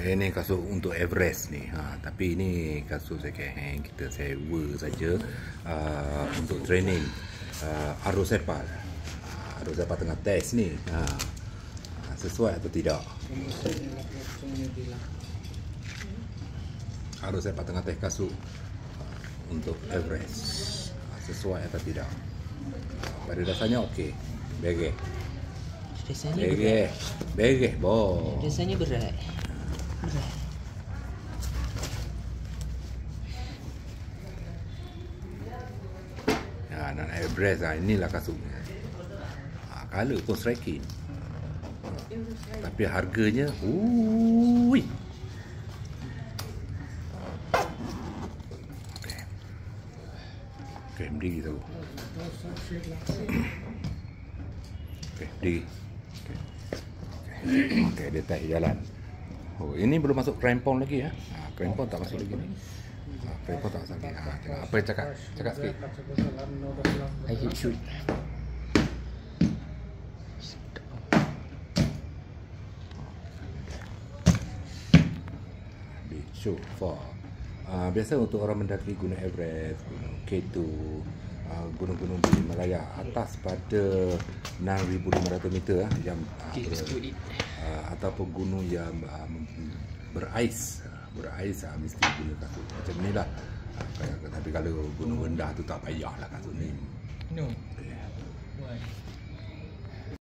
Ini kasut untuk Everest ni. Ha, tapi ini kasut second hand kita sewa saja uh, untuk training uh, arus sepal. Uh, arus sepal tengah test ni. Ha. Uh, sesuai atau tidak? Arus sepal tengah test kasut uh, untuk Everest. Uh, sesuai atau tidak? Uh, pada dasarnya okey. Begeh. Rasanya Begeh. berat. Begeh, boh. Rasanya berat. Ha, nak naik Everest ha, inilah kasutnya. Ha, color pun striking. Tapi harganya, ui. Okey. Okey, berdiri tu. Okey, berdiri. Okey, okay, dia tak jalan. Oh, ini belum masuk crampon lagi ya. Ha, crampon tak masuk lagi ni. Ha, crampon tak masuk lagi. Ha, tengok apa yang cakap? Cakap sikit. I hate shoot. Show for uh, biasa untuk orang mendaki gunung Everest, gunung K2, uh, gunung-gunung di Himalaya atas pada 6500 meter ah yang uh, Uh, ataupun gunung yang uh, berais. Uh, berais uh, mesti guna kasut macam ni lah. Tapi kalau gunung rendah tu tak payah lah kasut ni?